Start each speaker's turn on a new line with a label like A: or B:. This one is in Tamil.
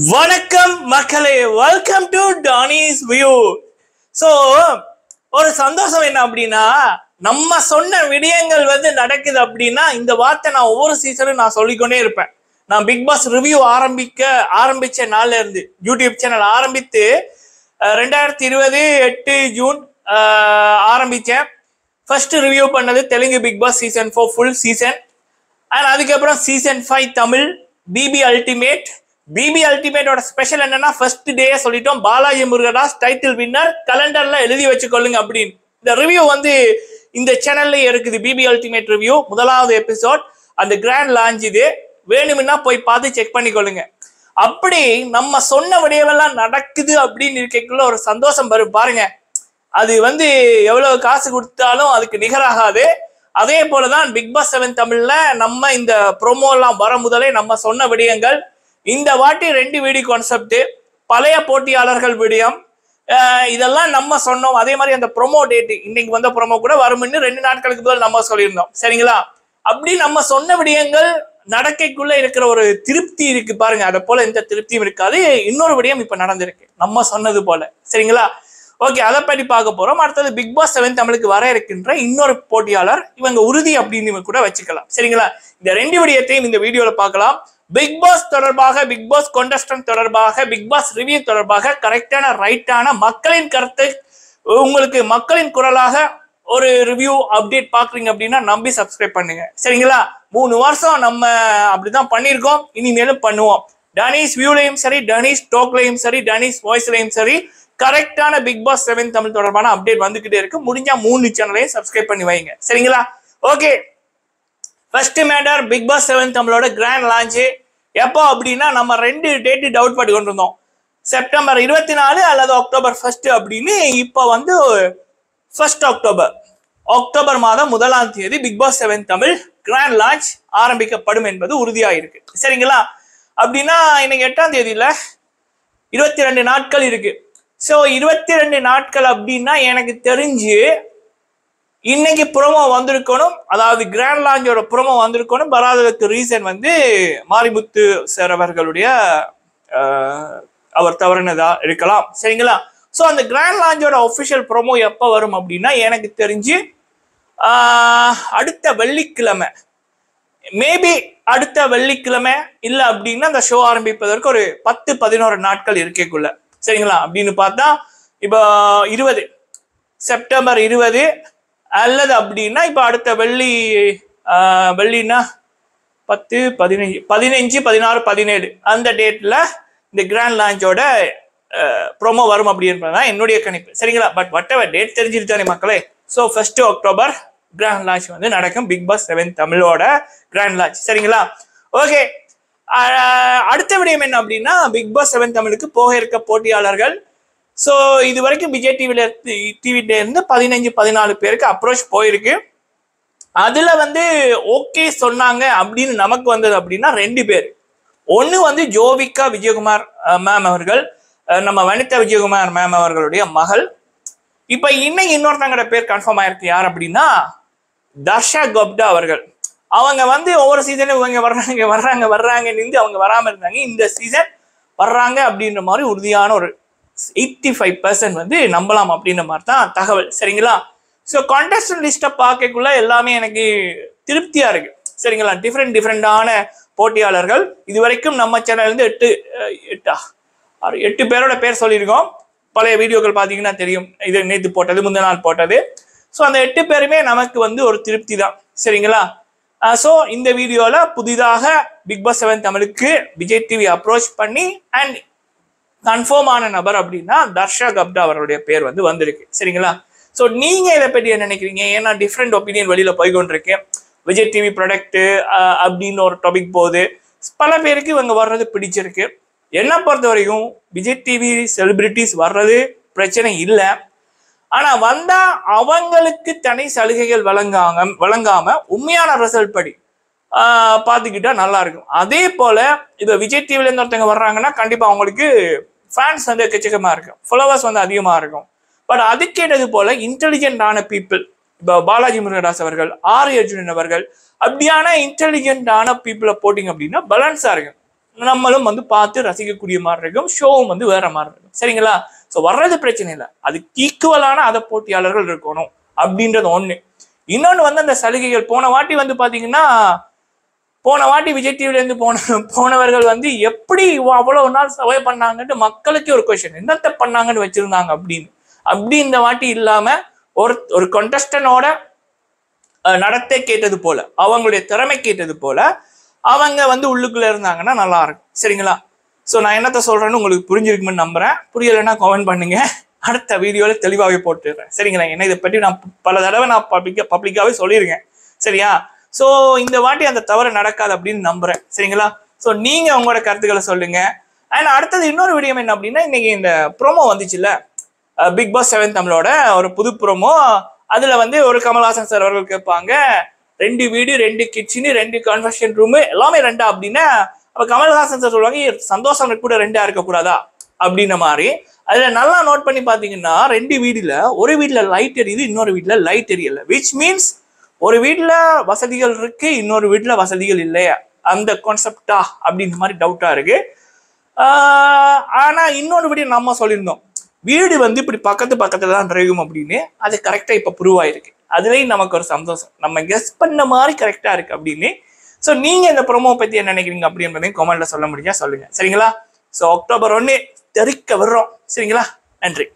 A: வணக்கம் மக்களே. வெல்கம் டு டானிஸ் வியூ ஸோ ஒரு சந்தோஷம் என்ன அப்படின்னா நம்ம சொன்ன விடயங்கள் வந்து நடக்குது அப்படின்னா இந்த வார்த்தை நான் ஒவ்வொரு சீசனும் நான் சொல்லிக்கொண்டே இருப்பேன். நான் பிக் பாஸ் ரிவ்யூ ஆரம்பிக்க ஆரம்பிச்ச நாள்ல இருந்து யூடியூப் சேனல் ஆரம்பித்து ரெண்டாயிரத்தி இருபது எட்டு ஜூன் ஆரம்பித்தேன். ஆரம்பிச்சேன் ஃபர்ஸ்ட் ரிவ்யூ பண்ணது Telugu big boss season four full season and அதுக்கப்புறம் season five Tamil BB ultimate BB அல்டிமேட்டோட special என்னன்னா ஃபர்ஸ்ட் டே சொல்லிட்டோம் பாலாஜி முருகதாஸ் டைட்டில் வின்னர் கலண்டர்ல எழுதி வச்சுக்கொள்ளுங்க அப்படின்னு. இந்த ரிவ்யூ வந்து இந்த சேனல்ல இருக்குது பிபி அல்டிமேட் ரிவ்யூ முதலாவது எபிசோட் அந்த கிராண்ட் லான்ச் இது. வேணும்னா போய் பார்த்து செக் பண்ணிக்கொள்ளுங்க. அப்படி நம்ம சொன்ன விடயமெல்லாம் நடக்குது அப்படின்னு இருக்கக்குள்ள ஒரு சந்தோஷம் வரும். பாருங்க அது வந்து எவ்வளவு காசு கொடுத்தாலும் அதுக்கு நிகராகாது. அதே போலதான் பிக் பாஸ் செவன் தமிழ்ல நம்ம இந்த ப்ரோமோ எல்லாம் வர முதலே நம்ம சொன்ன விடயங்கள் இந்த வாட்டி ரெண்டு வீடியோ கான்செப்ட் பழைய போட்டியாளர்கள் விடியம். இதெல்லாம் நம்ம சொன்னோம். அதே மாதிரி அந்த ப்ரொமோ டேட் இன்னைக்கு வந்த ப்ரோமோ கூட வரும்னு ரெண்டு நாட்களுக்கு முதல் நம்ம சொல்லியிருந்தோம். சரிங்களா? அப்படி நம்ம சொன்ன விடயங்கள் நடக்கைக்குள்ள இருக்கிற ஒரு திருப்தி இருக்கு பாருங்க. அதை போல எந்த திருப்தியும் இருக்காது. இன்னொரு விடயம் இப்ப நடந்திருக்கு. நம்ம சொன்னது போல. சரிங்களா? ஓகே அதை பற்றி பார்க்க போறோம். அடுத்தது பிக் பாஸ் செவன் தமிழுக்கு வர இருக்கின்ற இன்னொரு போட்டியாளர் இவங்க உறுதி அப்படின்னு கூட வச்சுக்கலாம். சரிங்களா? இந்த ரெண்டு விடயத்தையும் இந்த வீடியோல பார்க்கலாம். பிக் பாஸ் தொடர்பாக பிக் பாஸ் கொண்டஸ்டன் தொடர்பாக பிக் பாஸ் ரிவ்யூ தொடர்பாக கரெக்டான ரைட்டான மக்களின் கருத்தை உங்களுக்கு மக்களின் குரலாக ஒரு ரிவ்யூ அப்டேட் பாக்குறீங்க அப்படின்னா நம்பி சப்ஸ்கிரைப் பண்ணுங்க. சரிங்களா? மூணு வருஷம் நம்ம அப்படிதான் பண்ணியிருக்கோம். இனிமேலும் பண்ணுவோம். டனிஸ் வியூலையும் சரி டனிஸ் டோக்லையும் சரி டனிஸ் வாய்ஸ்லையும் சரி கரெக்டான பிக் பாஸ் செவன் தமிழ் தொடர்பான அப்டேட் வந்துகிட்டே இருக்கு. முடிஞ்சா மூணு சேனலையும் சப்ஸ்கிரைப் பண்ணி வைங்க. சரிங்களா? Okay first matter big boss seven தமிழோட கிராண்ட் லான்ச்சு எப்போ அப்படின்னா நம்ம ரெண்டு டேட்டு டவுட் பண்ணி கொண்டு இருந்தோம் செப்டம்பர் இருபத்தி நாலு அல்லது அக்டோபர் ஃபர்ஸ்ட் அப்படின்னு இப்போ வந்து ஃபர்ஸ்ட் அக்டோபர் அக்டோபர் மாதம் முதலாம் தேதி big boss seven Tamil grand launch ஆரம்பிக்கப்படும் என்பது உறுதியாயிருக்கு சரிங்களா? அப்படின்னா இன்னைக்கு எட்டாம் தேதியில் இருபத்தி ரெண்டு நாட்கள் இருக்கு. ஸோ இருபத்தி ரெண்டு நாட்கள் அப்படின்னா எனக்கு தெரிஞ்சு இன்னைக்கு புறமோ வந்திருக்கணும். அதாவது கிராண்ட் லாஞ்சோட ப்ரோமோ வந்திருக்கணும். வராததுக்கு ரீசன் வந்து மாரிமுத்து சார் அவர்களுடைய அவர் தவறினதா இருக்கலாம். சரிங்களா? ஸோ அந்த கிராண்ட் லாஞ்சோட ஒஃபிஷியல் ப்ரோமோ எப்போ வரும் அப்படின்னா எனக்கு தெரிஞ்சு அடுத்த வெள்ளிக்கிழமை. மேபி அடுத்த வெள்ளிக்கிழமை இல்லை அப்படின்னா அந்த ஷோ ஆரம்பிப்பதற்கு ஒரு பத்து பதினோரு நாட்கள் இருக்கக்குள்ள. சரிங்களா? அப்படின்னு பார்த்தா இப்போ இருபது செப்டம்பர் இருபது அல்லது அப்படின்னா இப்போ அடுத்த வெள்ளி ஆஹ், வெள்ளினா பத்து பதினஞ்சு பதினஞ்சு பதினாறு பதினேழு. அந்த டேட்டில் இந்த கிராண்ட் லான்ச்சோட ப்ரோமோ வரும் அப்படின்றது தான் என்னுடைய கணிப்பு. சரிங்களா? பட் வட் எவர் டேட் தெரிஞ்சிருச்சு தானே மக்களே? So first October grand launch வந்து நடக்கும். பிக் பாஸ் செவன் தமிழோட கிராண்ட் லான்ச் சரிங்களா? ஓகே அடுத்த விடயம் என்ன அப்படின்னா பிக் பாஸ் செவன் தமிழுக்கு போக இருக்க போட்டியாளர்கள் ஸோ இது வரைக்கும் விஜய் டிவியில் டிவில இருந்து பதினஞ்சு பதினாலு பேருக்கு அப்ரோச் போயிருக்கு. அதுல வந்து ஓகே சொன்னாங்க அப்படின்னு நமக்கு வந்தது அப்படின்னா ரெண்டு பேர். ஒன்று வந்து ஜோவிகா விஜயகுமார் மேம் அவர்கள் நம்ம வனிதா விஜயகுமார் மேம் அவர்களுடைய மகள். இப்போ இன்னும் இன்னொருத்தங்கட பேர் கன்ஃபார்ம் ஆயிருக்கு யார் அப்படின்னா தர்ஷா கோப்டா அவர்கள். அவங்க வந்து ஒவ்வொரு சீசனும் இவங்க வர்றாங்க வர்றாங்க வர்றாங்க நின்று அவங்க வராமல் இருந்தாங்க. இந்த சீசன் வர்றாங்க அப்படின்ற மாதிரி உறுதியான ஒரு எயிட்டி ஃபைவ் பர்சன்ட் வந்து நம்பலாம் அப்படின்ற மாதிரி தான் தகவல். சரிங்களா? ஸோ கான்டெஸ்டன் லிஸ்ட்டை பார்க்கக்குள்ள எல்லாமே எனக்கு திருப்தியாக இருக்கு. சரிங்களா? டிஃப்ரெண்ட் டிஃப்ரெண்டான போட்டியாளர்கள். இது வரைக்கும் நம்ம சேனல்லேருந்து எட்டு எட்டா? ஆறு எட்டு பேரோட பேர் சொல்லியிருக்கோம். பழைய வீடியோக்கள் பார்த்தீங்கன்னா தெரியும். இது நேற்று போட்டது முந்தின நாள் போட்டது. ஸோ அந்த எட்டு பேருமே நமக்கு வந்து ஒரு திருப்தி தான் சரிங்களா ஸோ இந்த வீடியோவில் புதிதாக பிக் பாஸ் செவன் தமிழுக்கு விஜய் டிவி அப்ரோச் பண்ணி அண்ட் கன்ஃபார்ம் ஆன நபர் அப்படின்னா தர்ஷா கப்டா அவருடைய பேர் வந்து வந்திருக்கு. சரிங்களா? ஸோ நீங்கள் இதை பற்றி என்ன நினைக்கிறீங்க? ஏன்னா டிஃப்ரெண்ட் ஒப்பீனியன் வெளியில் போய்கொண்டிருக்கேன் விஜய் டிவி ப்ராடக்ட் அப்படின்னு ஒரு டாபிக் போகுது. பல பேருக்கு இவங்க வர்றது பிடிச்சிருக்கு. என்னை பொறுத்த வரைக்கும் விஜய் டிவி செலிபிரிட்டிஸ் வர்றது பிரச்சனை இல்லை. ஆனால் வந்தால் அவங்களுக்கு தனி சலுகைகள் வழங்காம வழங்காமல் உண்மையான ரிசல்ட் படி பார்த்துக்கிட்டா நல்லா இருக்கும். அதே போல் இப்போ விஜய் டிவிலேருந்து ஒருத்தவங்க வர்றாங்கன்னா கண்டிப்பாக அவங்களுக்கு ஃபேன்ஸ் வந்து எக்கச்சக்கமாக இருக்கும். ஃபாலோவர்ஸ் வந்து அதிகமாக இருக்கும். பட் அதுக்கேட்டது போல இன்டெலிஜென்டான பீப்புள் இப்போ பாலாஜி முருகதாஸ் அவர்கள் ஆர் அர்ஜுனன் அவர்கள் அப்படியான இன்டெலிஜென்டான பீப்புளை போட்டிங்க அப்படின்னா பேலன்ஸாக இருக்கும். நம்மளும் வந்து பார்த்து ரசிக்கக்கூடிய மாதிரி இருக்கும் ஷோவும் வந்து வேற மாதிரி இருக்கும். சரிங்களா? ஸோ வர்றது பிரச்சனை இல்லை. அதுக்கு ஈக்குவலான அதை போட்டியாளர்கள் இருக்கணும் அப்படின்றது ஒன்று இன்னொன்று வந்து அந்த சலுகைகள். போன வாட்டி வந்து பார்த்தீங்கன்னா போன வாட்டி விஜய் டிவிலேருந்து போன போனவர்கள் வந்து எப்படி அவ்வளோ அவ்வளவு நாள் சர்வை பண்ணாங்கன்ட்டு மக்களுக்கே ஒரு கொஷின் என்னத்தை பண்ணாங்கன்னு வச்சிருந்தாங்க அப்படின்னு. அப்படி இந்த வாட்டி இல்லாம ஒரு ஒரு contestant-ஓட நடத்தை கேட்டது போல அவங்களுடைய திறமை கேட்டது போல அவங்க வந்து உள்ளுக்குள்ள இருந்தாங்கன்னா நல்லா இருக்கும். சரிங்களா? ஸோ நான் என்னத்த சொல்றேன்னு உங்களுக்கு புரிஞ்சிருக்குமென்னு நம்புறேன். புரியலைன்னா கமெண்ட் பண்ணுங்க. அடுத்த வீடியோவில் தெளிவாகவே போட்டுடுறேன். சரிங்களா? என்ன இதை பற்றி நான் பல தடவை நான் பப்ளிக்காக பப்ளிக்காகவே சொல்லியிருக்கேன். சரியா? ஸோ இந்த வாட்டி அந்த தவறு நடக்காது அப்படின்னு நம்புறேன். சரிங்களா? ஸோ நீங்க உங்களோட கருத்துக்களை சொல்லுங்க. அண்ட் அடுத்தது இன்னொரு வீடியோ என்ன அப்படின்னா இன்னைக்கு இந்த ப்ரோமோ வந்துச்சுல்ல? பிக் பாஸ் செவன் தமிழோட ஒரு புது ப்ரோமோ அதுல வந்து ஒரு கமல்ஹாசன் சார் அவர்கள் கேட்பாங்க ரெண்டு வீடு ரெண்டு கிச்சனு ரெண்டு கன்வெர்ஷன் ரூமு எல்லாமே ரெண்டா? அப்படின்னா. அப்ப கமல்ஹாசன் சார் சொல்லுவாங்க சந்தோஷம் கூட ரெண்டா இருக்கக்கூடாதா? அப்படின்ன மாதிரி. அதுல நல்லா நோட் பண்ணி பாத்தீங்கன்னா ரெண்டு வீடுல ஒரு வீட்டுல லைட் எரியுது இன்னொரு வீட்டுல லைட் எரியல. விச் மீன்ஸ் ஒரு வீட்டில் வசதிகள் இருக்கு இன்னொரு வீட்டில் வசதிகள் இல்லையா? அந்த கான்செப்டா அப்படின்ற மாதிரி டவுட்டாக இருக்கு. ஆனால் இன்னொரு வீடியோ நம்ம சொல்லியிருந்தோம். வீடு வந்து இப்படி பக்கத்து பக்கத்தில் தான் இருக்கும் அப்படின்னு. அது கரெக்டாக இப்போ ப்ரூவ் ஆயிருக்கு. அதுலேயும் நமக்கு ஒரு சந்தோஷம். நம்ம கெஸ் பண்ண மாதிரி கரெக்டாக இருக்குது அப்படின்னு. ஸோ நீங்கள் இந்த ப்ரொமோ பற்றி என்ன நினைக்கிறீங்க அப்படின்றதையும் கமெண்ட்ல சொல்ல முடிஞ்சா சொல்லுங்கள் சரிங்களா? ஸோ அக்டோபர் ஒன்று தெரிக்க வர்றோம். சரிங்களா? நன்றி.